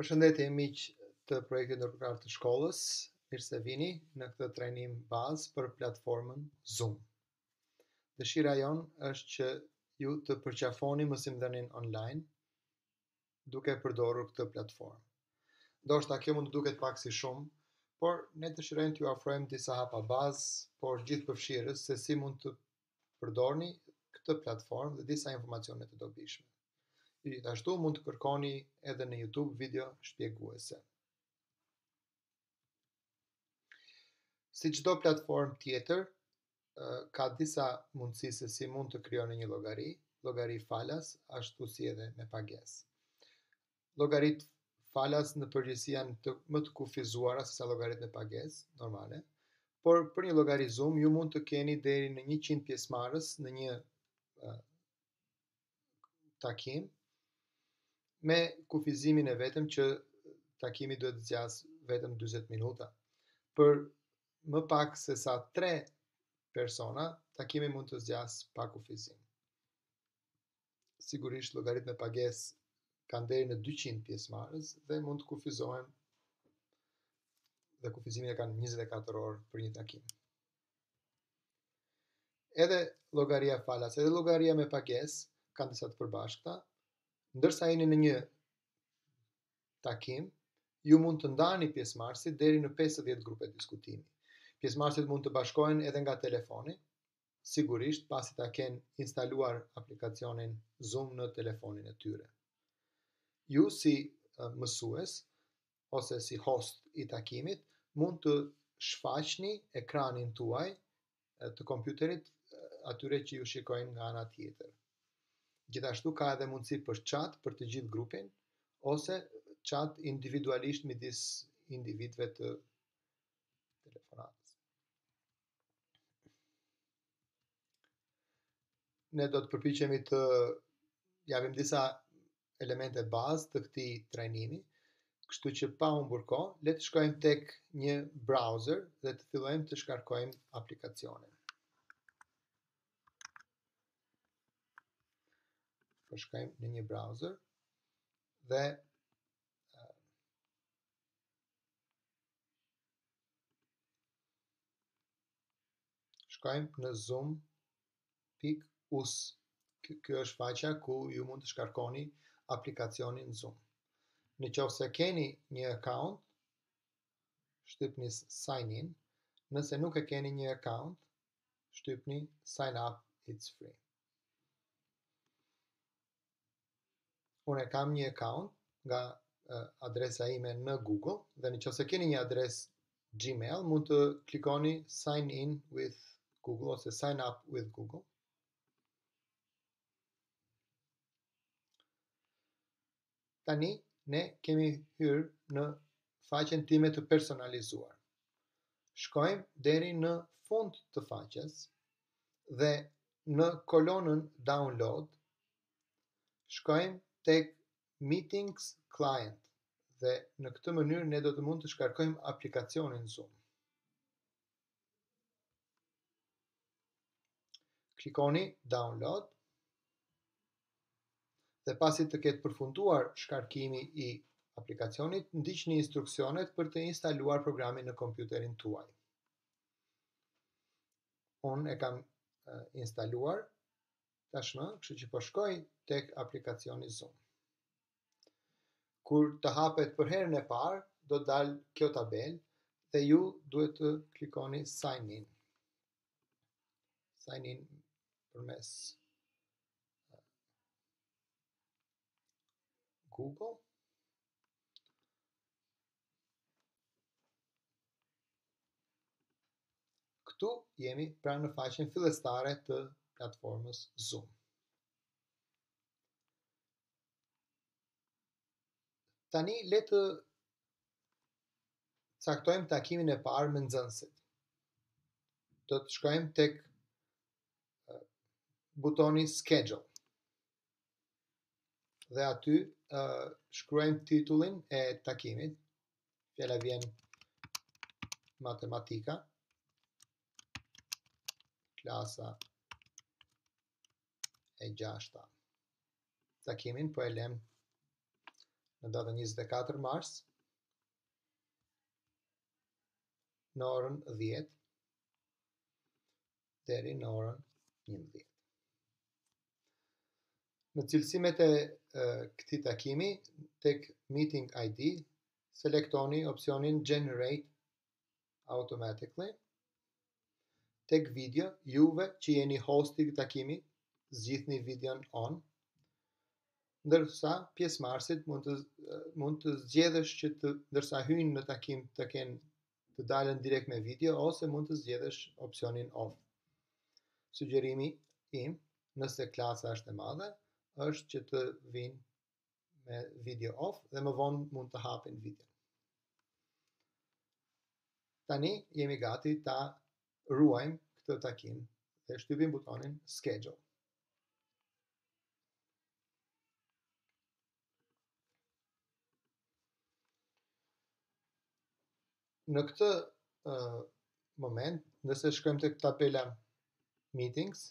Përshëndetje miq të projektit ndërkombëtar të shkollës. Mirë se vini në këtë trajnim bazë për platformën Zoom. Dëshira jonë është që ju të përqafoni mësimdhënien online duke përdorur këtë platformë. Ndoshta kjo mund të duket pak si shumë, por ne dëshirojmë t'ju ofrojmë disa hapa bazë, por gjithëpërfshirës se si mund të Përdorni këtë platformë dhe disa informacione të dobishme. Gjithashtu mund të kërkoni edhe në YouTube video shpjeguese. Si çdo platformë tjetër, ka disa mundësi se si mund të krijoni një llogari, llogari falas, ashtu si edhe me pagesë. llogaritë falas në përgjithësi janë të, më të kufizuara se sa llogaritë me pagesë normale, por për një llogari Zoom ju mund të keni deri në 100 pjesëmarrës në një uh, takim me kufizimin e vetëm që takimi duhet të zgjasë vetëm 40 minuta. Për më pak se sa 3 persona, takimi mund të zgjasë pa kufizim. sigurisht llogaritë me pagesë kanë deri në 200 pjesëmarrës dhe mund të kufizohen dhe kufizimin e kanë 24 orë për një takim. Edhe llogaria falas, edhe llogaria me pagesë kanë disa të përbashkëta. Ndërsa jeni në një takim, ju mund të ndani pjesëmarrësit deri në 50 grupe diskutimi. Pjesëmarrësit mund të bashkohen edhe nga telefoni, sigurisht pasi ta kenë instaluar aplikacionin Zoom në telefonin e tyre. Ju si mësues ose si host i takimit mund të shfaqni ekranin tuaj të kompjuterit atyre që ju shikojnë nga ana tjetër. Gjithashtu ka edhe mundësi për chat për të gjithë grupin ose chat individualisht midis individëve të telefonatës. Ne do të përpiqemi të japim disa elemente bazë të këtij trajnimi, kështu që pa humbur kohë, le të shkojmë tek një browser dhe të fillojmë të shkarkojmë aplikacionin. Po shkojmë në një browser dhe Shkojmë në zoom.us. Kjo është faqja ku ju mund të shkarkoni aplikacionin Zoom. Në qoftë se keni një account, shtypni sign in. Nëse nuk e keni një account, shtypni sign up, it's free. Unë e kam një account nga uh, adresa ime në Google dhe në qoftë se keni një adresë Gmail mund të klikoni sign in with Google ose sign up with Google Tani ne kemi hyrë në faqen time të personalizuar. Shkojmë deri në fund të faqes dhe në kolonën download shkojmë tek meetings client dhe në këtë mënyrë ne do të mund të shkarkojmë aplikacionin Zoom. Klikoni download dhe pasi të ketë përfunduar shkarkimi i aplikacionit, ndiqni instruksionet për të instaluar programin në kompjuterin tuaj. Unë e kam instaluar tashmë, kështu që po shkoj tek aplikacioni Zoom. Kur të hapet për herën e parë, do të dalë kjo tabelë dhe ju duhet të klikoni sign in. Sign in përmes uh, Google. Këtu jemi pra në faqen fillestare të platformës Zoom. Tani le të caktojmë takimin e parë me nxënësit. Do të shkojmë tek butoni schedule. Dhe aty uh, shkruajmë titullin e takimit. Fjala vjen matematika. Klasa e gjashta. Takimin po e lëmë në datën 24 mars në orën 10 deri në orën 11. Në cilësimet e këtij takimi, tek Meeting ID, selektoni opsionin Generate automatically tek video juve që jeni hosti i takimit zgjidhni videon on ndërsa pjesëmarrësit mund të mund të zgjedhësh që të ndërsa hyjnë në takim të kenë të dalin direkt me video ose mund të zgjedhësh opsionin off. Sugjerimi im, nëse klasa është e madhe, është që të vijnë me video off dhe më vonë mund të hapin videon. Tani jemi gati ta ruajmë këtë takim dhe shtypim butonin schedule. Në këtë uh, moment, nëse shkojmë tek tabela meetings,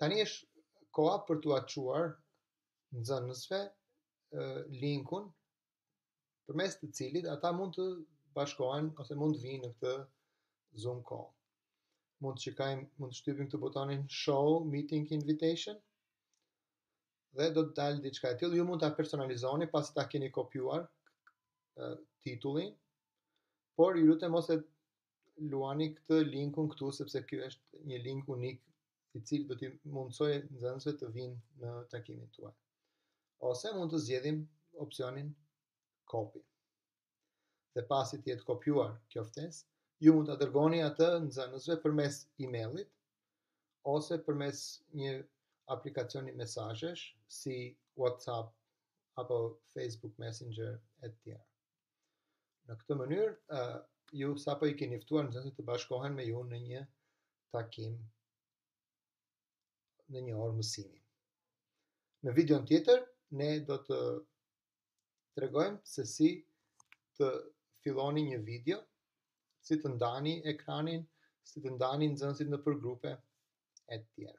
tani është koha për t'ua çuar nxënësve linkun përmes të cilit ata mund të bashkohen ose mund të vijnë në këtë Zoom call. Mund të shikojmë, mund të shtypim te butoni show meeting invitation dhe do të dalë diçka e tillë. Ju mund ta personalizoni pasi ta keni kopjuar titullin, por ju lutem mos e luani këtë linkun këtu sepse ky është një link unik i cili do t'i mundësojë nxënësve të vijnë në takimin tuaj. Ose mund të zgjedhim opsionin copy. Dhe pasi të jetë kopjuar kjo ftesë, ju mund ta dërgoni atë nxënësve përmes emailit ose përmes një aplikacioni mesazhesh si WhatsApp apo Facebook Messenger etj. Në këtë mënyrë, ju sapo i keni ftuar nxënësit të bashkohen me ju në një takim në një orë mësimi. Në videon tjetër, ne do të tregojmë se si të filloni një video, si të ndani ekranin, si të ndani nxënësit nëpër grupe, e tjera.